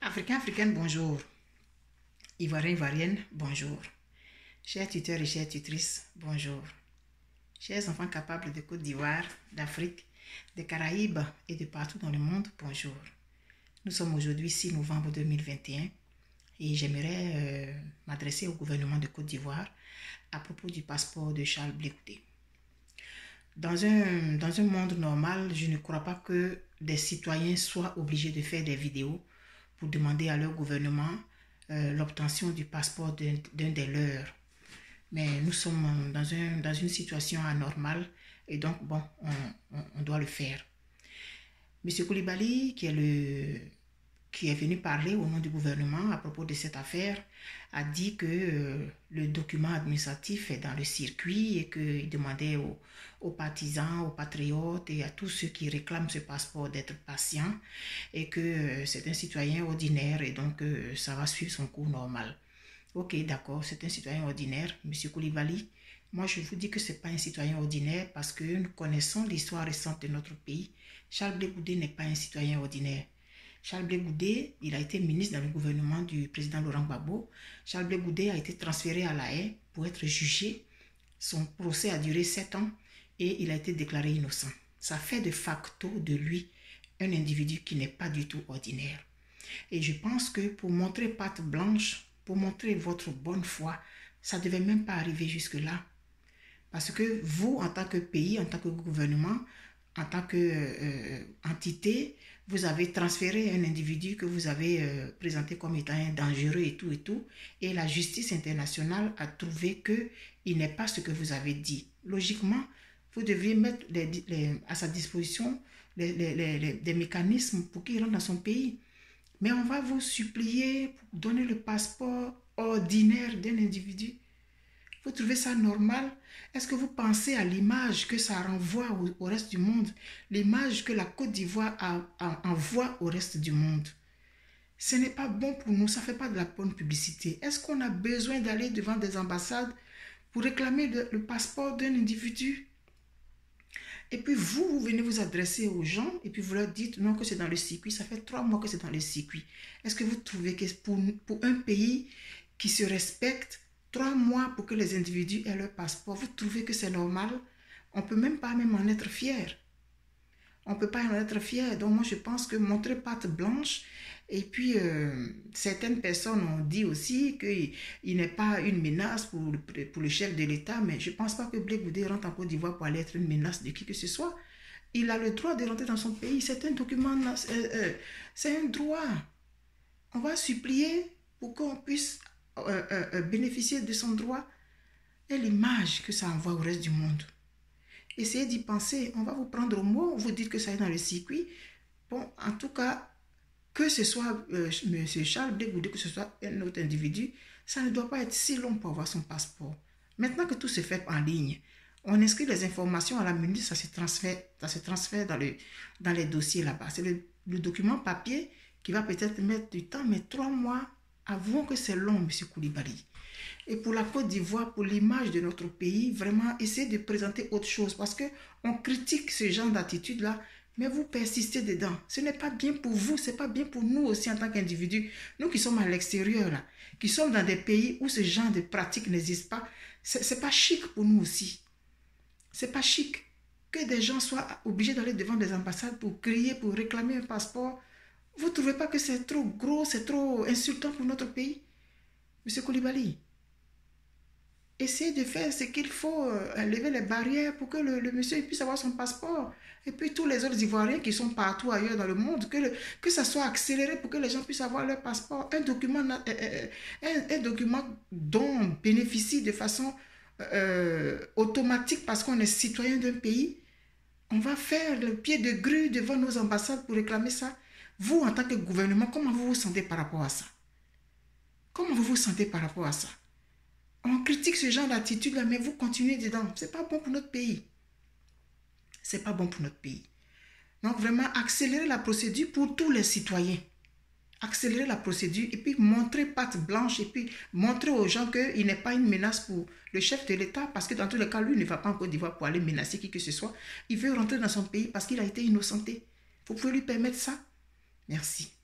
Africains, Africaines, bonjour. Ivoiriens, Ivoiriennes, bonjour. Chers tuteurs et chères tutrices, bonjour. Chers enfants capables de Côte d'Ivoire, d'Afrique, des Caraïbes et de partout dans le monde, bonjour. Nous sommes aujourd'hui 6 novembre 2021 et j'aimerais euh, m'adresser au gouvernement de Côte d'Ivoire à propos du passeport de Charles Blécoudé. Dans un, dans un monde normal, je ne crois pas que des citoyens soient obligés de faire des vidéos pour demander à leur gouvernement euh, l'obtention du passeport d'un des leurs. Mais nous sommes dans, un, dans une situation anormale et donc, bon, on, on doit le faire. Monsieur Koulibaly, qui est le qui est venu parler au nom du gouvernement à propos de cette affaire, a dit que euh, le document administratif est dans le circuit et qu'il demandait aux, partisans, aux patriotes et à tous ceux qui réclament ce passeport d'être patients et que euh, c'est un citoyen ordinaire et donc euh, ça va suivre son cours normal. Ok, d'accord, c'est un citoyen ordinaire, Monsieur Koulibaly. Moi, je vous dis que ce n'est pas un citoyen ordinaire parce que nous connaissons l'histoire récente de notre pays. Charles Blé n'est pas un citoyen ordinaire. Charles Blé il a été ministre dans le gouvernement du président Laurent Gbagbo. Charles Blé a été transféré à La Haye pour être jugé. Son procès a duré sept ans et il a été déclaré innocent. Ça fait de facto de lui un individu qui n'est pas du tout ordinaire. Et je pense que pour montrer patte blanche, pour montrer votre bonne foi, ça ne devait même pas arriver jusque-là. Parce que vous, en tant que pays, en tant que gouvernement, en tant qu'entité, euh, vous avez transféré un individu que vous avez euh, présenté comme étant dangereux et tout et tout, et la justice internationale a trouvé que il n'est pas ce que vous avez dit. Logiquement, vous devriez mettre à sa disposition des mécanismes pour qu'il rentre dans son pays. Mais on va vous supplier pour donner le passeport ordinaire d'un individu. Vous trouvez ça normal? Est-ce que vous pensez à l'image que ça renvoie au, reste du monde, l'image que la Côte d'Ivoire envoie au reste du monde? Ce n'est pas bon pour nous, ça ne fait pas de la bonne publicité. Est-ce qu'on a besoin d'aller devant des ambassades pour réclamer le, passeport d'un individu? Et puis vous, vous venez vous adresser aux gens et puis vous leur dites non que c'est dans le circuit. Ça fait trois mois que c'est dans le circuit. Est-ce que vous trouvez que pour, pour un pays qui se respecte, trois mois pour que les individus aient leur passeport, vous trouvez que c'est normal? On peut même pas même en être fier. On peut pas en être fier. Donc moi, je pense que montrer patte blanche, et puis euh, certaines personnes ont dit aussi qu'il il, n'est pas une menace pour pour le chef de l'État, mais je pense pas que Blé Goudé rentre en Côte d'Ivoire pour aller être une menace de qui que ce soit. Il a le droit de rentrer dans son pays. C'est un document, euh, euh, c'est un droit. On va supplier pour qu'on puisse euh, euh, euh, bénéficier de son droit et l'image que ça envoie au reste du monde. Essayez d'y penser. On va vous prendre au mot, vous dites que ça est dans le circuit. Bon, en tout cas, que ce soit M. Charles Dégoudé, que ce soit un autre individu, ça ne doit pas être si long pour avoir son passeport. Maintenant que tout se fait en ligne, on inscrit les informations à la minute, ça se transfère, ça se transfère dans, le, dans les dossiers là-bas. C'est le, document papier qui va peut-être mettre du temps, mais trois mois, Avouons que c'est long, M. Koulibaly. Et pour la Côte d'Ivoire, pour l'image de notre pays, vraiment, essayez de présenter autre chose parce que on critique ce genre d'attitude-là, mais vous persistez dedans. Ce n'est pas bien pour vous, ce n'est pas bien pour nous aussi en tant qu'individus. Nous qui sommes à l'extérieur, qui sommes dans des pays où ce genre de pratique n'existe pas, ce n'est pas chic pour nous aussi. C'est pas chic que des gens soient obligés d'aller devant des ambassades pour crier, pour réclamer un passeport vous ne trouvez pas que c'est trop gros, c'est trop insultant pour notre pays Monsieur Koulibaly, essayez de faire ce qu'il faut, euh, lever les barrières pour que le, monsieur puisse avoir son passeport. Et puis tous les autres Ivoiriens qui sont partout ailleurs dans le monde, que, que ça soit accéléré pour que les gens puissent avoir leur passeport. Un document, euh, euh, un, document dont bénéficie de façon automatique parce qu'on est citoyen d'un pays. On va faire le pied de grue devant nos ambassades pour réclamer ça. Vous, en tant que gouvernement, comment vous vous sentez par rapport à ça? Comment vous vous sentez par rapport à ça? On critique ce genre d'attitude-là, mais vous continuez dedans. Ce n'est pas bon pour notre pays. Ce n'est pas bon pour notre pays. Donc, vraiment, accélérer la procédure pour tous les citoyens. Accélérer la procédure et puis montrer patte blanche et puis montrer aux gens qu'il n'est pas une menace pour le chef de l'État parce que dans tous les cas, lui ne va pas en Côte d'Ivoire pour aller menacer qui que ce soit. Il veut rentrer dans son pays parce qu'il a été innocenté. Vous pouvez lui permettre ça? Merci.